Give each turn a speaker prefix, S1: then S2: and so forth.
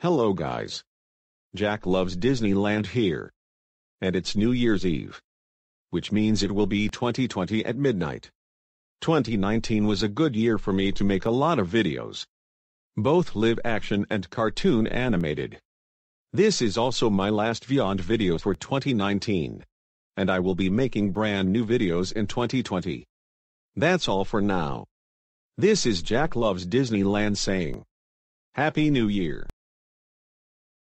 S1: Hello guys. Jack loves Disneyland here. And it's New Year's Eve. Which means it will be 2020 at midnight. 2019 was a good year for me to make a lot of videos. Both live action and cartoon animated. This is also my last Vyond video for 2019. And I will be making brand new videos in 2020. That's all for now. This is Jack Loves Disneyland saying. Happy New Year.